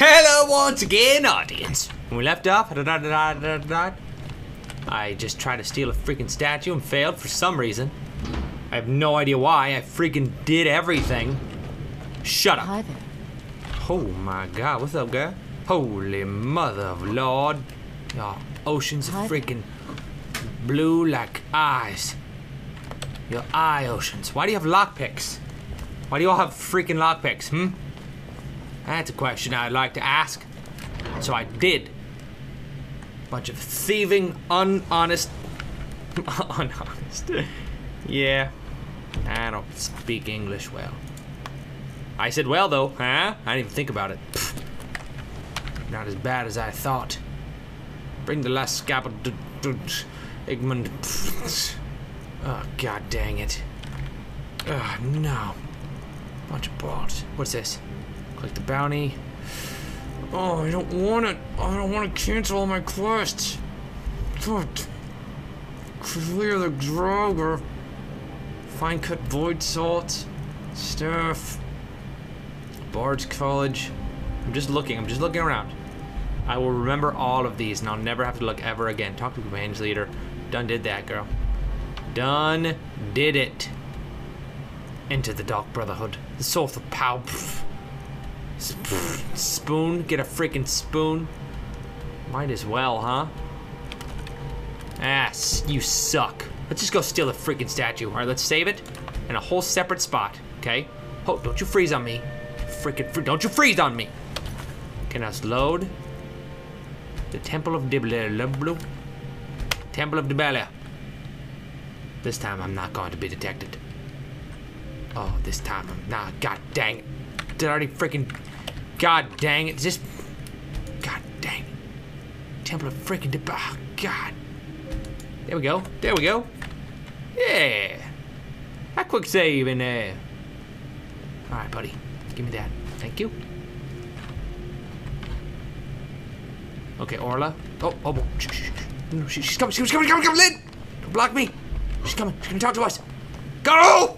Hello once again, audience. When we left off, I just tried to steal a freaking statue and failed for some reason. I have no idea why. I freaking did everything. Shut up. Hi there. Oh my god, what's up, girl? Holy mother of Lord. Your oceans are freaking blue like eyes. Your eye oceans. Why do you have lockpicks? Why do you all have freaking lockpicks, hmm? That's a question I'd like to ask. So I did. Bunch of thieving, unhonest. unhonest. yeah. I don't speak English well. I said well though, huh? I didn't even think about it. Pfft. Not as bad as I thought. Bring the last scalpel, Igmund. Pfft. Oh god dang it. Oh no. Bunch of balls. What's this? Click the bounty. Oh, I don't want it. I don't want to cancel all my quests. Clear the Draugr. Fine cut void salt. Stuff. Bard's College. I'm just looking. I'm just looking around. I will remember all of these, and I'll never have to look ever again. Talk to the commands leader. Done did that, girl. Done did it. Into the Dark Brotherhood. The source of power. Spoon. Get a freaking spoon. Might as well, huh? Ass, you suck. Let's just go steal the freaking statue. All right, let's save it in a whole separate spot. Okay? Oh, don't you freeze on me. Freaking, fr- don't you freeze on me. Can us load the Temple of Dibble. Temple of Dibella. This time I'm not going to be detected. Oh, this time I'm not. God dang it. Did already freaking. God dang it. Just. God dang it. Temple of freaking Dibella. Oh, God. There we go. There we go. Yeah. A quick save in there. Alright, buddy. Give me that. Thank you. Okay, Orla. Oh, oh. Shh, shh, shh. No, she, she's coming. She's coming. She's coming. Come, Lynn. Don't block me. She's coming. She's gonna talk to us. Go!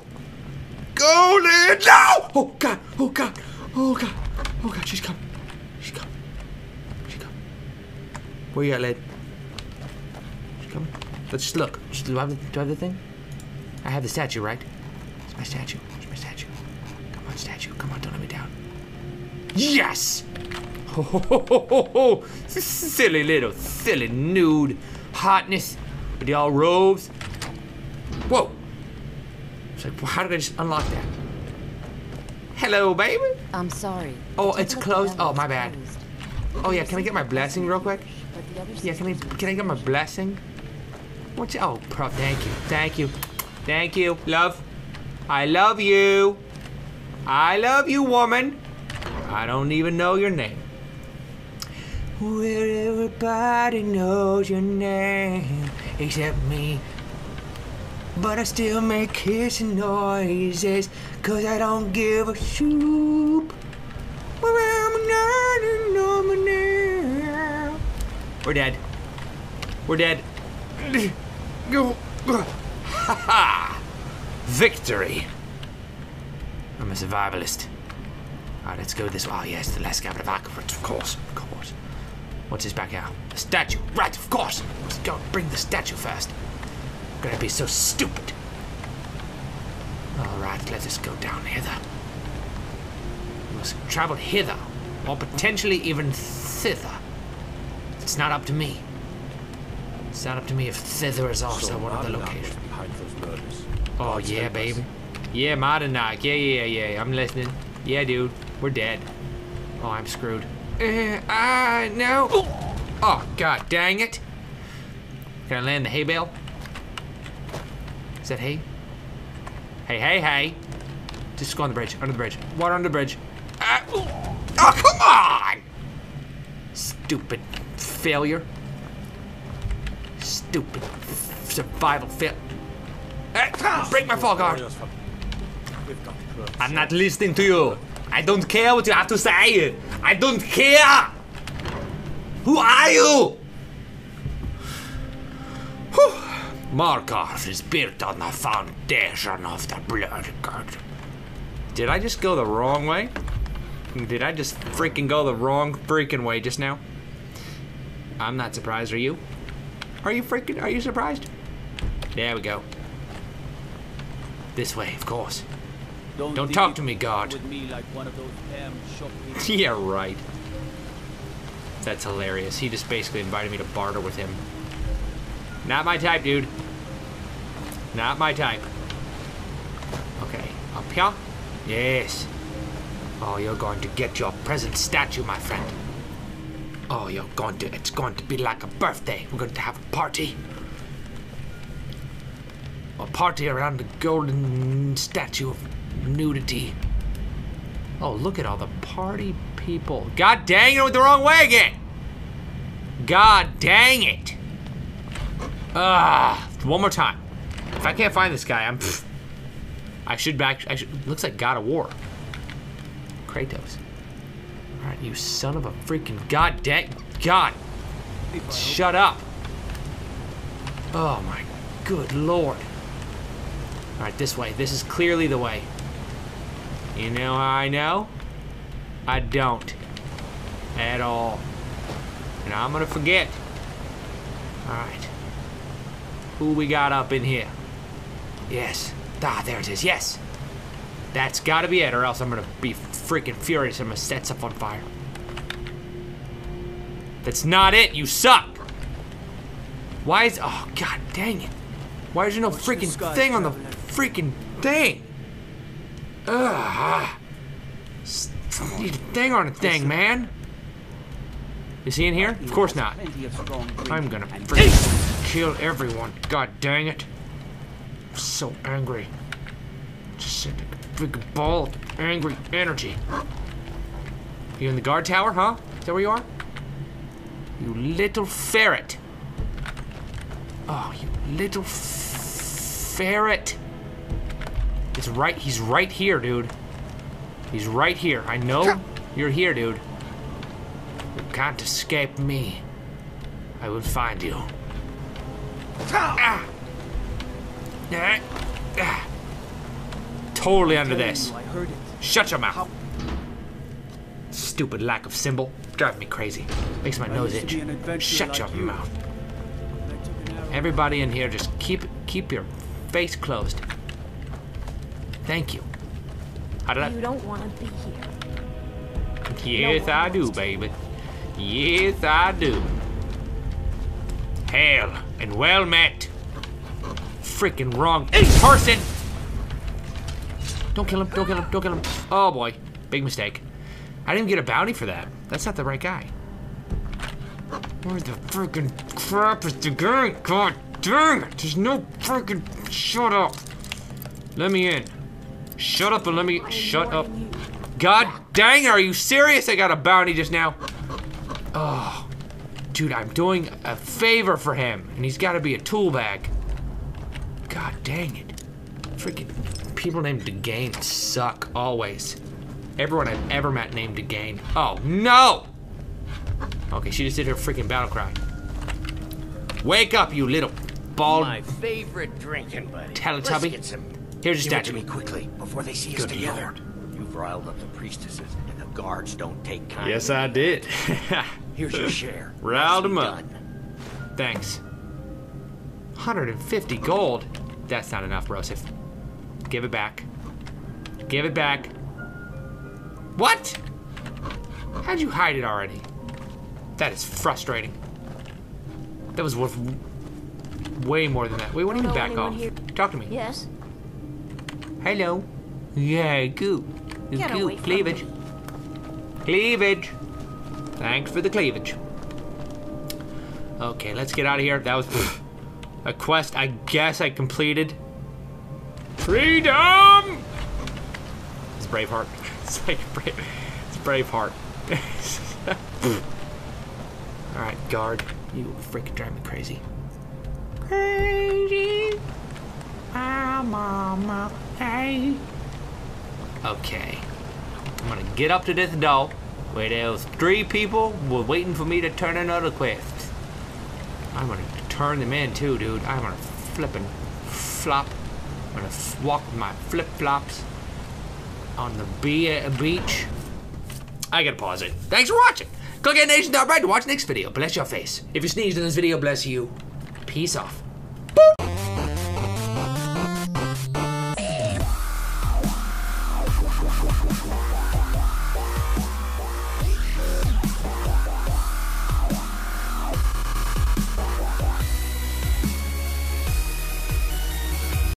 Lynn! No! Oh God! Oh God! Oh God! Oh God! She's coming. She's coming. She's coming. Where you at, Lynn? She's coming. Let's just look. Do I, have the, do I have the thing? I have the statue, right? It's my statue. It's my statue. Come on, statue. Come on, don't let me down. Yes! Ho, ho, ho, ho, ho, ho. Silly little, silly nude hotness with the all robes. Whoa! It's like, how did I just unlock that? Hello, baby. I'm sorry. Oh, it's closed? Oh, my bad. Oh yeah, can I get my blessing real quick? But the other Yeah, can I can I get my blessing? What's oh pro thank you. Thank you. Thank you. Love. I love you. I love you, woman. I don't even know your name. Where everybody knows your name except me. But I still make hissing noises, cause I don't give a shoop. Well, I'm not a number now. We're dead. We're dead. Go. Ha ha! Victory! I'm a survivalist. Alright, let's go this way. Oh, yes, the last cabinet of aquifers, of course, of course. What's this back here? The statue! Right, of course! Let's go bring the statue first. Gonna be so stupid. Alright, let us go down hither. We must travel hither, or potentially even thither. It's not up to me. It's not up to me if thither is also one of the locations. behind those murders. Oh yeah, baby. Yeah, Martinak. Yeah, yeah, yeah. I'm listening. Yeah, dude. We're dead. Oh, I'm screwed. Uh, ah, no. Oh, god dang it. Can I land the hay bale? That hay? Hey, hey, hey. Just go on the bridge. Under the bridge. Water under the bridge. Ah, oh, come on! Stupid failure. Stupid survival fail. Ah, break my fall guard. I'm not listening to you. I don't care what you have to say. I don't care. Who are you? Markarth is built on the foundation of the blood god. Did I just go the wrong way? Did I just freaking go the wrong freaking way just now? I'm not surprised. Are you? Are you freaking? Are you surprised? There we go. This way, of course. Don't dig talk to me, God. Me like one of those yeah, right. That's hilarious. He just basically invited me to barter with him. Not my type, dude. Not my type. Okay, up here? Yes. Oh, you're going to get your present statue, my friend. Oh, you're going to, it's going to be like a birthday. We're going to have a party. A party around the golden statue of nudity. Oh, look at all the party people. God dang it, went the wrong way again. God dang it. Ah, one more time. If I can't find this guy, I'm. pfft. I should back. I should. Looks like God of War. Kratos. All right, you son of a freaking god dang God. Shut up. Oh my good lord. All right, this way. This is clearly the way. You know how I know? I don't. At all. And I'm gonna forget. Alright. Who we got up in here? Yes. Ah, there it is. Yes. That's gotta be it, or else I'm gonna be freaking furious. I'm gonna set stuff on fire. That's not it. You suck. Why is. Oh, god dang it. Why is there no Watch freaking skies, thing on the freaking thing? Ugh. Need a thing on a thing, man. Is he in here? Of course not. Plenty of strong drink I'm gonna freaking kill everyone. God dang it. I'm so angry. Just sent a big ball of angry energy. You in the guard tower, huh? Is that where you are? You little ferret. Oh, you little ferret. It's right, he's right here, dude. He's right here. I know you're here, dude. You can't escape me. I will find you. Ah. Ah. Ah. Totally under this. you, I heard it. Shut your mouth. Stupid lack of symbol. Driving me crazy. Makes my I nose itch. be an adventurer Shut like your you. mouth. I took an arrow. Everybody in here, just keep keep your face closed. Thank you. How did I? You don't want to be here. Yes, No I do, wants to. baby. Yes, I do. Hail and well met. Freaking wrong person. Don't kill him. Don't kill him. Don't kill him. Oh boy, big mistake. I didn't get a bounty for that. That's not the right guy. Where the freaking crap is the guy? God dang it! There's no freaking. Shut up. Let me in. Shut up and let me. Shut up. God dang, are you serious? I got a bounty just now. Dude, I'm doing a favor for him, and he's got to be a tool bag. God dang it. Freaking people named Degaine suck, always. Everyone I've ever met named Degaine. Oh, no! Okay, she just did her freaking battle cry. Wake up, you little bald My favorite drinking buddy. Teletubby? Let's get some. Here's a Give it to statue. me quickly before they see us Good together. lord. You've riled up the priestesses, guards don't take kindly. Yes, I did. Here's your share. Riled 'em Nicely up. done. Thanks. 150 gold. That's not enough, Rosif. Give it back. Give it back. What? How'd you hide it already? That is frustrating. That was worth way more than that. Wait, what do you mean back off? here? Talk to me. Yes. Hello. Yeah, goo. Get Goo. away from Cleavage. Cleavage. Thanks for the cleavage. Okay, let's get out of here. That was a quest I guess I completed. Freedom! It's Braveheart. It's like Brave, it's Braveheart. Alright, guard. You freaking drive me crazy. Crazy. Ah, mama. Hey. Okay. I'm gonna get up to this door where there's three people were waiting for me to turn another quest. I'm gonna turn them in too, dude. I'm gonna flip and flop. I'm gonna walk my flip flops on the be- beach. I gotta pause it. Thanks for watching. Click on nation.bright to watch the next video. Bless your face. If you sneezed in this video, bless you. Peace off.